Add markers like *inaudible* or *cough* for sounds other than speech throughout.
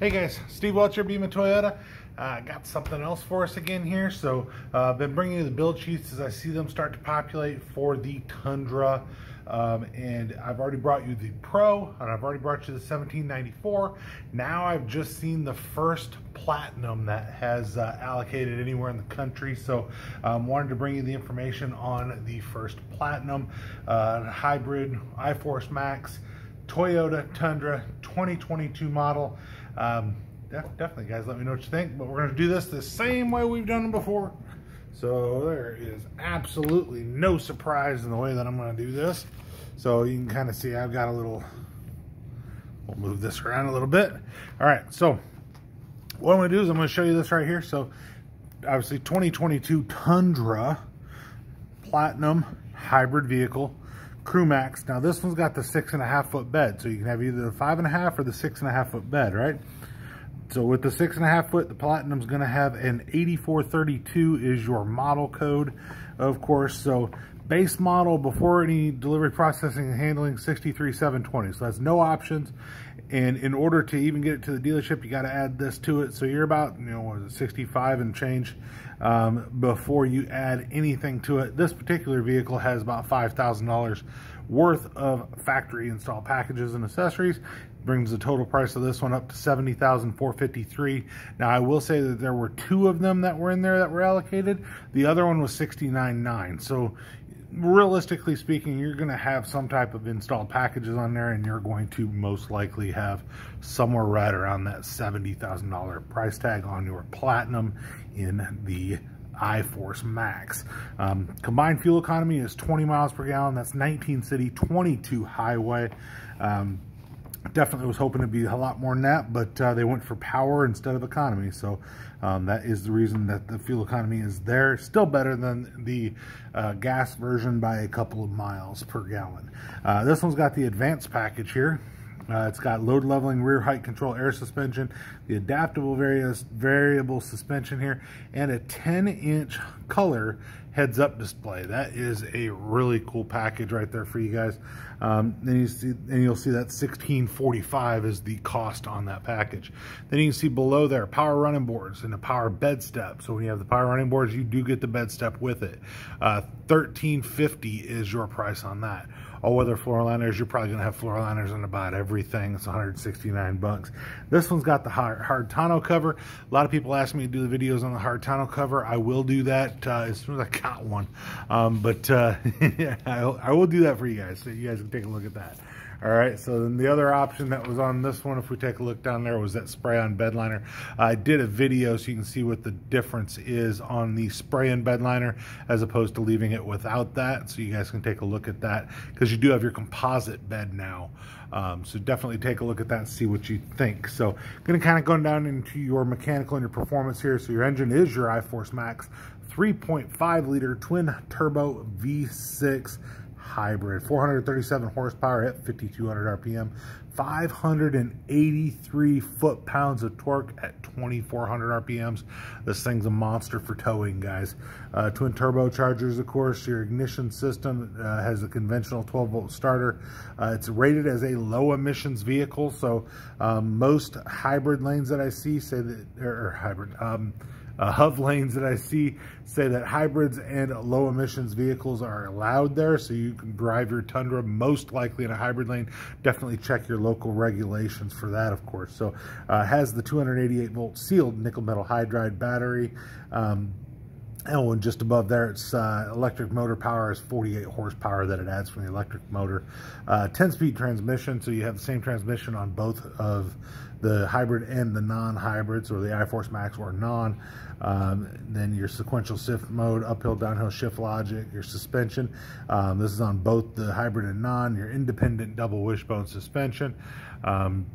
Hey guys, Steve Welcher, Beaman Toyota. Uh, got something else for us again here. So I've uh, been bringing you the build sheets as I see them start to populate for the Tundra. Um, and I've already brought you the Pro, and I've already brought you the 1794. Now I've just seen the first Platinum that has uh, allocated anywhere in the country. So um, wanted to bring you the information on the first Platinum uh, hybrid iForce Max Toyota Tundra 2022 model. Um, def definitely, guys, let me know what you think. But we're going to do this the same way we've done before. So there is absolutely no surprise in the way that I'm going to do this. So you can kind of see I've got a little, we'll move this around a little bit. All right, so what I'm going to do is I'm going to show you this right here. So obviously 2022 Tundra Platinum hybrid vehicle. Crew Max. Now this one's got the six and a half foot bed, so you can have either the five and a half or the six and a half foot bed, right? So with the six and a half foot, the Platinum's gonna have an 8432 is your model code, of course. So base model before any delivery processing and handling 63720. So that's no options. And in order to even get it to the dealership, you got to add this to it. So you're about, you know, what is it, 65 and change um, before you add anything to it. This particular vehicle has about $5,000 worth of factory install packages and accessories brings the total price of this one up to 70,453. Now I will say that there were two of them that were in there that were allocated. The other one was 69.9. So realistically speaking, you're going to have some type of installed packages on there and you're going to most likely have somewhere right around that $70,000 price tag on your Platinum in the iForce Max. Um, combined fuel economy is 20 miles per gallon. That's 19 city, 22 highway. Um, definitely was hoping to be a lot more than that, but uh, they went for power instead of economy. So um, that is the reason that the fuel economy is there. Still better than the uh, gas version by a couple of miles per gallon. Uh, this one's got the advanced package here. Uh, it's got load leveling, rear height control, air suspension, the adaptable various variable suspension here, and a 10 inch color heads up display. That is a really cool package right there for you guys. Um, then you see, and you'll see that 1645 is the cost on that package. Then you can see below there, power running boards and a power bed step. So when you have the power running boards, you do get the bed step with it. Uh, 1350 is your price on that all weather floor liners. You're probably gonna have floor liners on about everything. It's 169 bucks. This one's got the hard, hard tonneau cover. A lot of people ask me to do the videos on the hard tonneau cover. I will do that uh, as soon as I got one. Um, but uh, *laughs* I, I will do that for you guys so you guys can take a look at that. All right, so then the other option that was on this one, if we take a look down there, was that spray-on bed liner. I did a video so you can see what the difference is on the spray-in bed liner as opposed to leaving it without that. So you guys can take a look at that because you do have your composite bed now. Um, so definitely take a look at that and see what you think. So going to kind of go down into your mechanical and your performance here. So your engine is your iForce Max 3.5 liter twin turbo V6 hybrid. 437 horsepower at 5,200 RPM. 583 foot-pounds of torque at 2,400 RPMs. This thing's a monster for towing, guys. Uh, twin turbochargers, of course. Your ignition system uh, has a conventional 12-volt starter. Uh, it's rated as a low-emissions vehicle, so um, most hybrid lanes that I see say that, or, hybrid, um, uh, lanes that I see say that hybrids and low emissions vehicles are allowed there, so you can drive your Tundra most likely in a hybrid lane. Definitely check your local regulations for that, of course. So uh, has the 288 volt sealed nickel metal hydride battery. Um, and just above there, it's uh, electric motor power is 48 horsepower that it adds from the electric motor. 10-speed uh, transmission, so you have the same transmission on both of the hybrid and the non-hybrids, or the iForce Max or non. Um, then your sequential shift mode, uphill, downhill shift logic, your suspension. Um, this is on both the hybrid and non. Your independent double wishbone suspension. Um,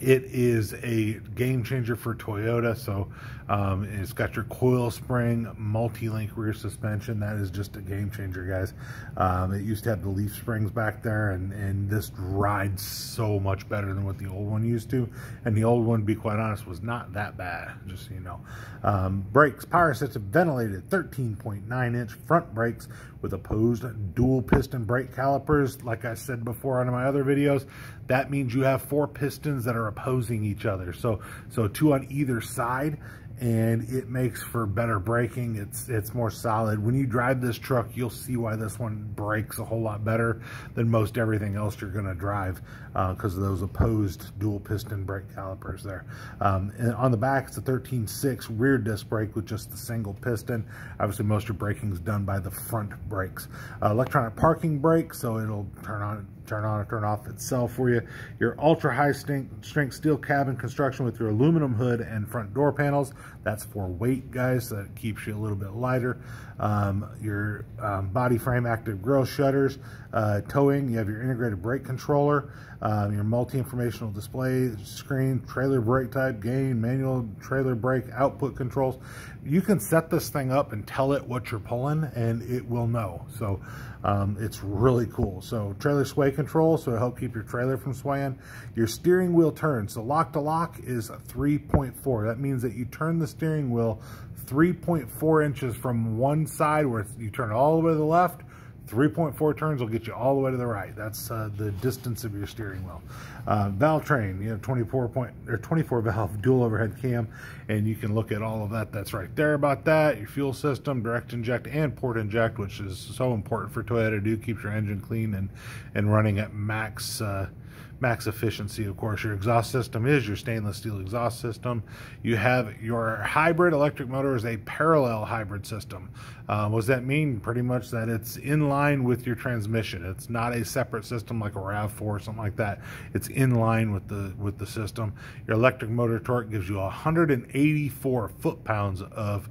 it is a game changer for Toyota. So um, it's got your coil spring, multi-link rear suspension. That is just a game changer, guys. Um, it used to have the leaf springs back there, and, and this rides so much better than what the old one used to. And the old one, to be quite honest, was not that bad, just so you know. Um, brakes, power system, ventilated 13.9 inch front brakes with opposed dual piston brake calipers. Like I said before on my other videos, that means you have four pistons that are opposing each other. So, so two on either side and it makes for better braking. It's it's more solid. When you drive this truck, you'll see why this one brakes a whole lot better than most everything else you're going to drive because uh, of those opposed dual piston brake calipers there. Um, and on the back, it's a 13.6 rear disc brake with just the single piston. Obviously, most of your braking is done by the front brakes. Uh, electronic parking brake, so it'll turn on turn on or turn off itself for you. Your ultra high strength steel cabin construction with your aluminum hood and front door panels. That's for weight, guys. so That keeps you a little bit lighter. Um, your um, body frame active grille shutters, uh, towing. You have your integrated brake controller, um, your multi-informational display screen, trailer brake type, gain, manual trailer brake output controls. You can set this thing up and tell it what you're pulling and it will know. So um, it's really cool. So trailer sway control, so it'll help keep your trailer from swaying. Your steering wheel turns. So lock to lock is 3.4. That means that you turn the steering wheel 3.4 inches from one side where you turn all the way to the left 3.4 turns will get you all the way to the right. That's uh, the distance of your steering wheel. Uh, valve train, you have 24 point or 24 valve *laughs* dual overhead cam, and you can look at all of that. That's right there about that. Your fuel system, direct inject and port inject, which is so important for Toyota. to Do keep your engine clean and and running at max. Uh, max efficiency, of course. Your exhaust system is your stainless steel exhaust system. You have your hybrid electric motor is a parallel hybrid system. Uh, what does that mean? Pretty much that it's in line with your transmission. It's not a separate system like a RAV4 or something like that. It's in line with the with the system. Your electric motor torque gives you 184 foot-pounds of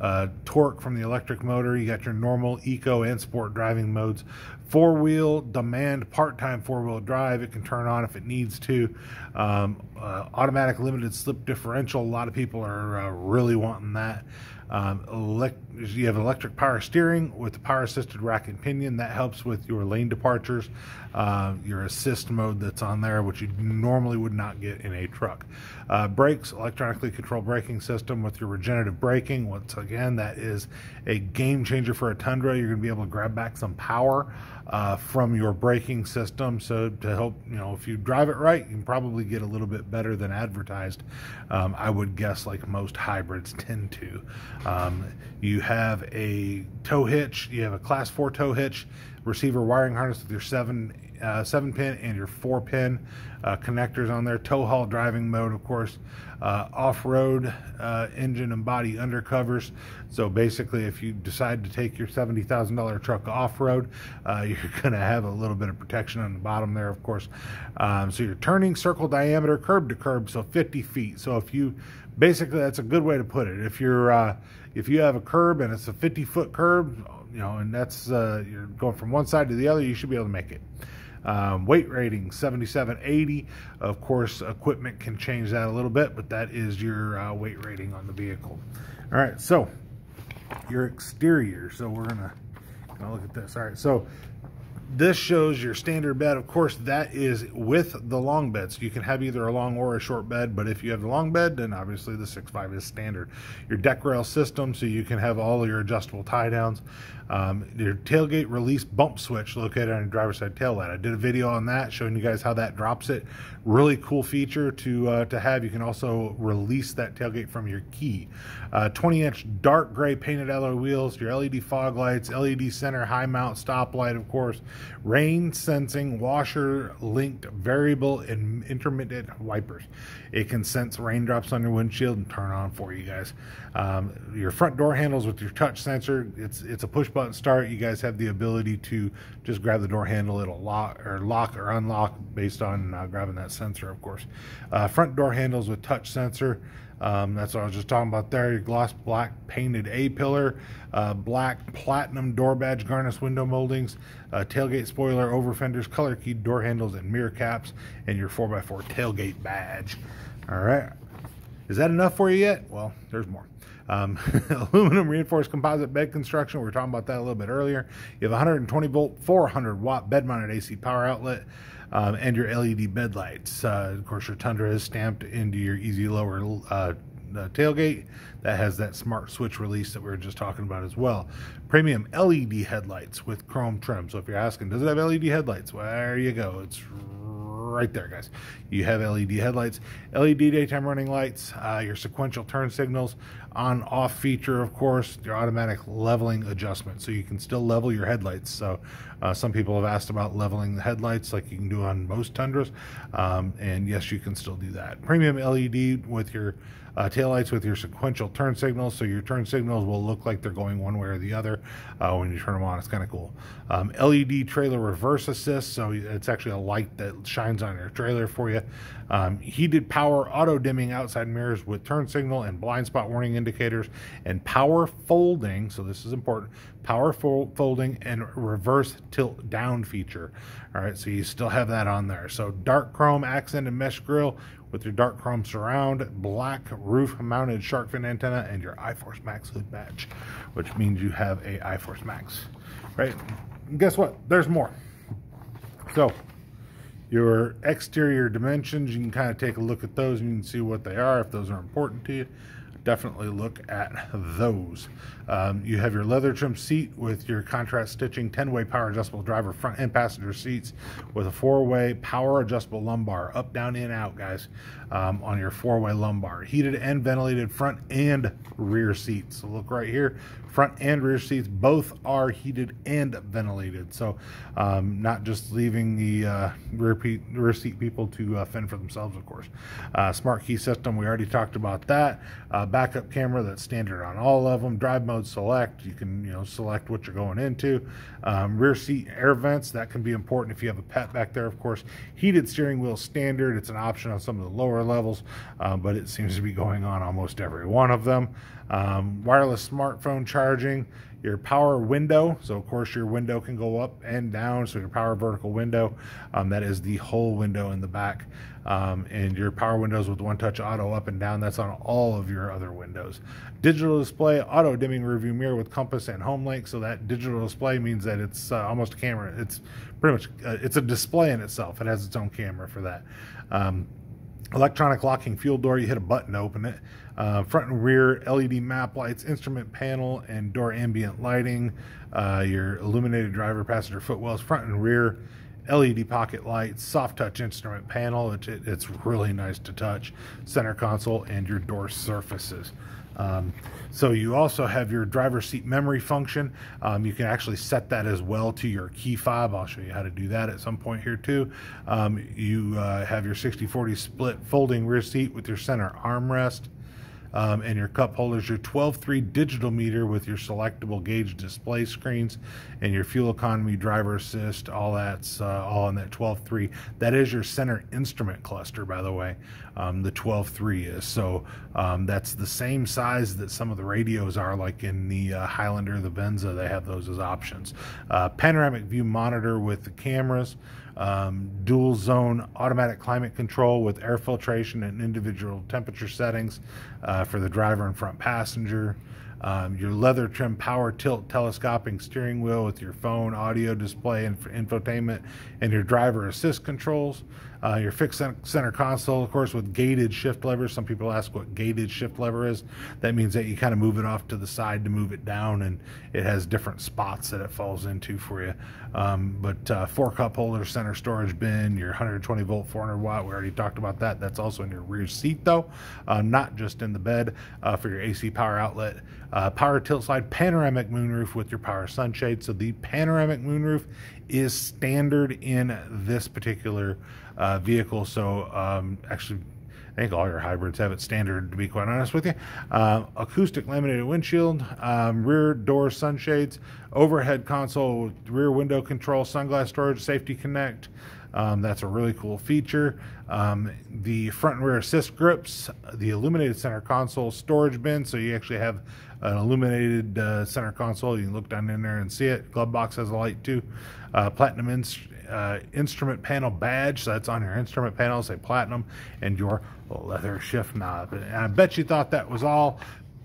uh, torque from the electric motor. You got your normal, eco, and sport driving modes. Four wheel demand part time four wheel drive. It can turn on if it needs to. Um, uh, automatic limited slip differential. A lot of people are uh, really wanting that. Um, you have electric power steering with the power assisted rack and pinion. That helps with your lane departures, uh, your assist mode that's on there, which you normally would not get in a truck. Uh, brakes, electronically controlled braking system with your regenerative braking. Once again, that is a game changer for a Tundra. You're going to be able to grab back some power uh, from your braking system. So to help, you know, if you drive it right, you can probably get a little bit better than advertised. Um, I would guess like most hybrids *laughs* tend to. Um, you have a tow hitch, you have a class four tow hitch, receiver wiring harness with your seven uh, seven pin and your four pin uh, connectors on there. Tow haul driving mode, of course. Uh, off-road uh, engine and body undercovers. So basically, if you decide to take your $70,000 truck off-road, uh, *laughs* you're going to have a little bit of protection on the bottom there, of course. Um, so you're turning circle diameter curb to curb, so 50 feet. So if you basically, that's a good way to put it. If you're uh, if you have a curb and it's a 50 foot curb, you know, and that's uh, you're going from one side to the other, you should be able to make it. Um, weight rating 7780. Of course, equipment can change that a little bit, but that is your uh, weight rating on the vehicle. All right, so your exterior. So we're gonna, gonna look at this. All right, so this shows your standard bed. Of course, that is with the long beds. You can have either a long or a short bed, but if you have the long bed, then obviously the 6.5 is standard. Your deck rail system, so you can have all your adjustable tie downs. Um, your tailgate release bump switch located on your driver's side tail light. I did a video on that showing you guys how that drops it. Really cool feature to uh, to have. You can also release that tailgate from your key. Uh, 20 inch dark gray painted alloy wheels, your LED fog lights, LED center high mount stoplight, of course, rain sensing washer linked variable and intermittent wipers. It can sense raindrops on your windshield and turn on for you guys. Um, your front door handles with your touch sensor. It's it's a push button button start, you guys have the ability to just grab the door handle. It'll lock or lock or unlock based on uh, grabbing that sensor, of course. Uh, front door handles with touch sensor. Um, that's what I was just talking about there. Your gloss black painted A-pillar, uh, black platinum door badge garnish window moldings, uh, tailgate spoiler, over fenders, color keyed door handles, and mirror caps, and your 4x4 tailgate badge. All right. Is that enough for you yet? Well, there's more. Um, *laughs* aluminum reinforced composite bed construction. We were talking about that a little bit earlier. You have 120 volt, 400 watt bed mounted AC power outlet. Um, and your LED bed lights. Uh, of course, your Tundra is stamped into your easy lower uh, tailgate that has that smart switch release that we were just talking about as well. Premium LED headlights with chrome trim. So if you're asking, does it have LED headlights? Well, there you go. It's right there, guys. You have LED headlights, LED daytime running lights, uh, your sequential turn signals, on off feature, of course, your automatic leveling adjustment. So you can still level your headlights. So uh, some people have asked about leveling the headlights like you can do on most Tundras. Um, and yes, you can still do that. Premium LED with your uh, taillights with your sequential turn signals. So your turn signals will look like they're going one way or the other uh, when you turn them on. It's kind of cool. Um, LED trailer reverse assist. So it's actually a light that shines on your trailer for you. Um, heated power auto dimming outside mirrors with turn signal and blind spot warning indicators and power folding. So this is important. Power folding and reverse tilt down feature. All right. So you still have that on there. So dark chrome accent and mesh grill with your dark chrome surround, black roof mounted shark fin antenna, and your iForce Max hood badge, which means you have a iForce Max, right? And guess what? There's more. So, your exterior dimensions, you can kind of take a look at those and you can see what they are if those are important to you definitely look at those. Um, you have your leather trim seat with your contrast stitching, 10-way power adjustable driver front and passenger seats with a four-way power adjustable lumbar, up, down, in, out, guys, um, on your four-way lumbar. Heated and ventilated front and rear seats. So look right here, front and rear seats both are heated and ventilated. So um, not just leaving the uh, rear, rear, seat people to uh, fend for themselves, of course. Uh, smart key system, we already talked about that. Uh, backup camera that's standard on all of them. Drive mode select, you can you know select what you're going into. Um, rear seat air vents, that can be important if you have a pet back there, of course. Heated steering wheel standard, it's an option on some of the lower levels, uh, but it seems to be going on almost every one of them. Um, wireless smartphone charging, your power window. So of course your window can go up and down. So your power vertical window, um, that is the whole window in the back. Um, and your power windows with one touch auto up and down. That's on all of your other windows. Digital display, auto dimming rearview mirror with compass and home link. So that digital display means that it's uh, almost a camera. It's pretty much, uh, it's a display in itself. It has its own camera for that. Um, electronic locking fuel door you hit a button to open it. Uh, front and rear led map lights instrument panel and door ambient lighting uh, your illuminated driver passenger footwells front and rear led pocket lights soft touch instrument panel it, it, it's really nice to touch center console and your door surfaces um, so you also have your driver seat memory function. Um, you can actually set that as well to your key fob. I'll show you how to do that at some point here too. Um, you uh, have your 60-40 split folding rear seat with your center armrest um, and your cup holders, your 12.3 digital meter with your selectable gauge display screens, and your fuel economy, driver assist, all that's uh, all on that 12.3. That is your center instrument cluster, by the way. Um, the 12.3 is so um, that's the same size that some of the radios are, like in the uh, Highlander, the Venza. They have those as options. Uh, panoramic view monitor with the cameras um, dual zone automatic climate control with air filtration and individual temperature settings uh, for the driver and front passenger. Um, your leather trim power tilt telescoping steering wheel with your phone audio display and infotainment and your driver assist controls. Uh, your fixed center console, of course, with gated shift levers. Some people ask what gated shift lever is. That means that you kind of move it off to the side to move it down, and it has different spots that it falls into for you. Um, but uh, four cup holder, center storage bin, your 120 volt, 400 watt. We already talked about that. That's also in your rear seat, though, uh, not just in the bed uh, for your AC power outlet. Uh, power tilt slide panoramic moonroof with your power sunshade. So the panoramic moonroof is standard in this particular uh, vehicle. So um, actually, I think all your hybrids have it standard, to be quite honest with you. Uh, acoustic laminated windshield, um, rear door sunshades, overhead console, rear window control, sunglass storage, safety connect. Um, that's a really cool feature. Um, the front and rear assist grips, the illuminated center console storage bin, so you actually have an illuminated uh, center console. You can look down in there and see it. Glove box has a light too. Uh, platinum uh, instrument panel badge, so that's on your instrument panel, say platinum, and your leather shift knob. And I bet you thought that was all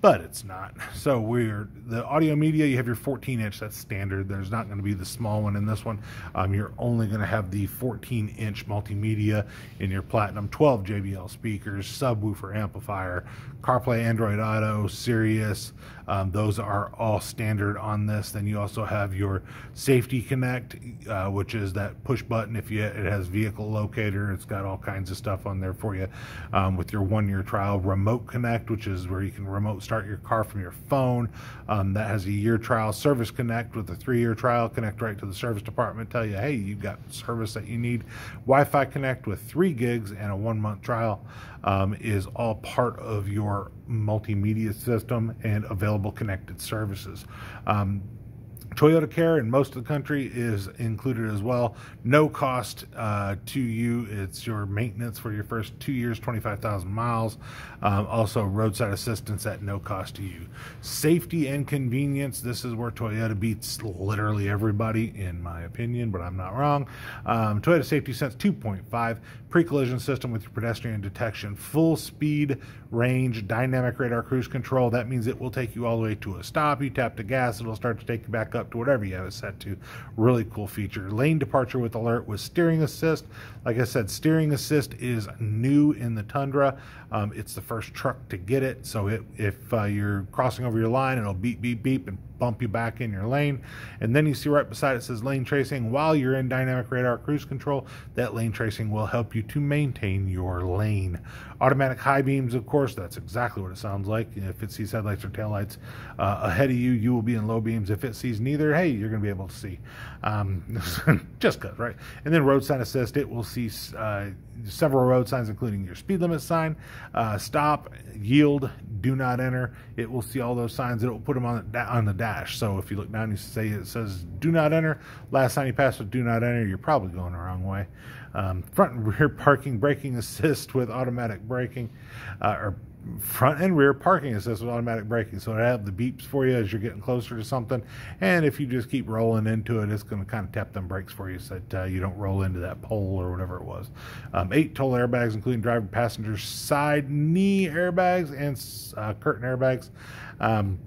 but it's not. *laughs* So we're the audio media. You have your 14 inch. That's standard. There's not going to be the small one in this one. Um, you're only going to have the 14 inch multimedia in your Platinum 12 JBL speakers, subwoofer, amplifier, CarPlay, Android Auto, Sirius. Um, those are all standard on this. Then you also have your Safety Connect, uh, which is that push button. If you it has vehicle locator, it's got all kinds of stuff on there for you. Um, with your one year trial, Remote Connect, which is where you can remote start your car from your phone. Um, that has a year trial. Service Connect with a three year trial. Connect right to the service department. Tell you, hey, you've got service that you need. Wi Fi Connect with three gigs and a one month trial um, is all part of your multimedia system and available connected services. Um, Toyota Care in most of the country is included as well. No cost uh, to you. It's your maintenance for your first two years, 25,000 miles. Um, also, roadside assistance at no cost to you. Safety and convenience. This is where Toyota beats literally everybody, in my opinion, but I'm not wrong. Um, Toyota Safety Sense 2.5 pre collision system with your pedestrian detection, full speed range, dynamic radar cruise control. That means it will take you all the way to a stop. You tap the gas, it'll start to take you back up to whatever you have it set to. Really cool feature. Lane departure with alert with steering assist. Like I said, steering assist is new in the Tundra. Um, it's the first truck to get it. So it, if uh, you're crossing over your line, it'll beep, beep, beep and bump you back in your lane. And then you see right beside it says lane tracing. While you're in dynamic radar cruise control, that lane tracing will help you to maintain your lane. Automatic high beams, of course, that's exactly what it sounds like. If it sees headlights or taillights uh, ahead of you, you will be in low beams. If it sees neither, hey, you're going to be able to see. Um, *laughs* just because, right? And then road sign assist, it will see uh, several road signs, including your speed limit sign, uh, stop, yield, do not enter. It will see all those signs. It will put them on the, on the dash. So if you look down, you say it says do not enter. Last time you pass with do not enter, you're probably going the wrong way. Um, front and rear parking braking assist with automatic braking, uh, or front and rear parking assist with automatic braking. So it have the beeps for you as you're getting closer to something. And if you just keep rolling into it, it's going to kind of tap them brakes for you so that uh, you don't roll into that pole or whatever it was. Um, eight total airbags, including driver passenger side knee airbags and uh, curtain airbags. Um,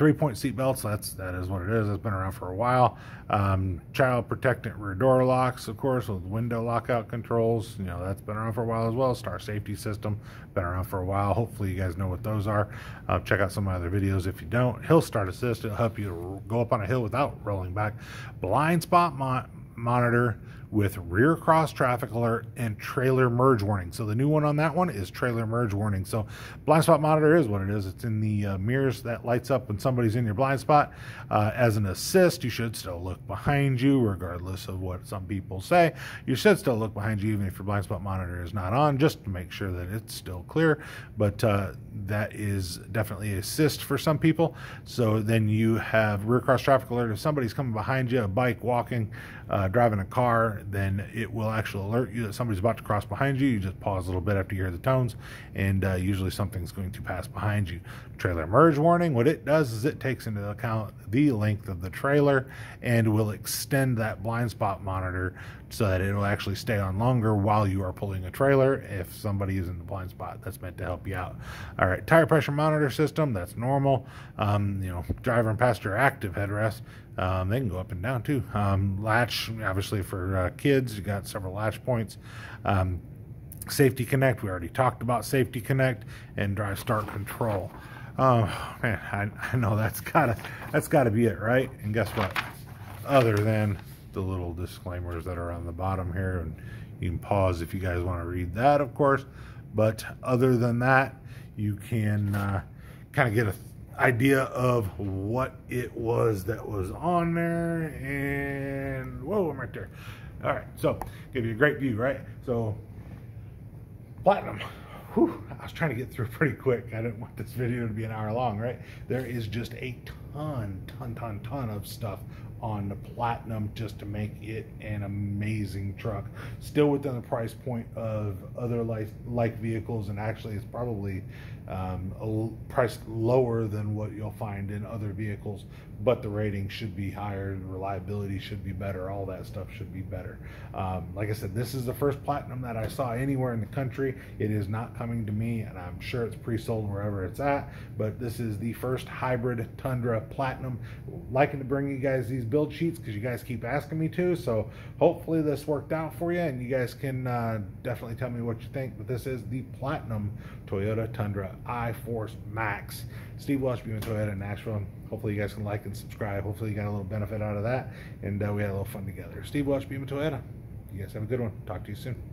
three point seat belts. That's that is what it is. It's been around for a while. Um, child protectant rear door locks, of course, with window lockout controls. You know that's been around for a while as well. Star safety system been around for a while. Hopefully you guys know what those are. Uh, check out some of my other videos if you don't. Hill start assist. It'll help you go up on a hill without rolling back. Blind spot mo monitor with rear cross traffic alert and trailer merge warning. So the new one on that one is trailer merge warning. So blind spot monitor is what it is. It's in the uh, mirrors that lights up when somebody's in your blind spot. Uh, as an assist, you should still look behind you, regardless of what some people say. You should still look behind you, even if your blind spot monitor is not on, just to make sure that it's still clear. But uh, that is definitely assist for some people. So then you have rear cross traffic alert. If somebody's coming behind you, a bike, walking, uh, driving a car, then it will actually alert you that somebody's about to cross behind you. You just pause a little bit after you hear the tones, and uh, usually something's going to pass behind you. Trailer merge warning, what it does is it takes into account the length of the trailer and will extend that blind spot monitor so that it'll actually stay on longer while you are pulling a trailer if somebody is in the blind spot. That's meant to help you out. All right, tire pressure monitor system, that's normal. Um, you know, driver and passenger active headrest. Um, they can go up and down too. Um, latch, obviously for uh, kids, you got several latch points. Um, safety connect, we already talked about safety connect and drive start control. Oh man, I, I know that's gotta that's gotta be it, right? And guess what? Other than the little disclaimers that are on the bottom here, and you can pause if you guys want to read that, of course. But other than that, you can uh, kind of get an idea of what it was that was on there. And whoa, I'm right there. All right, so give you a great view, right? So platinum. Whew, I was trying to get through *laughs* pretty quick. I didn't want this video to be an hour long, right? There is just a ton, ton, ton, ton of stuff on the Platinum just to make it an amazing truck. Still within the price point of other like, like vehicles, and actually it's probably um, a, priced lower than what you'll find in other vehicles, but the rating should be higher, the reliability should be better, all that stuff should be better. Um, like I said, this is the first Platinum that I saw anywhere in the country. It is not coming to me, and I'm sure it's pre-sold wherever it's at, but this is the first hybrid Tundra Platinum. Liking to bring you guys these build sheets because you guys keep asking me to, so hopefully this worked out for you, and you guys can uh, definitely tell me what you think, but this is the Platinum Toyota Tundra I-Force Max. Steve Welch, Beaman Toyota in Nashville. Hopefully you guys can like and subscribe. Hopefully you got a little benefit out of that, and uh, we had a little fun together. Steve Welch, Beaman Toyota. You guys have a good one. Talk to you soon.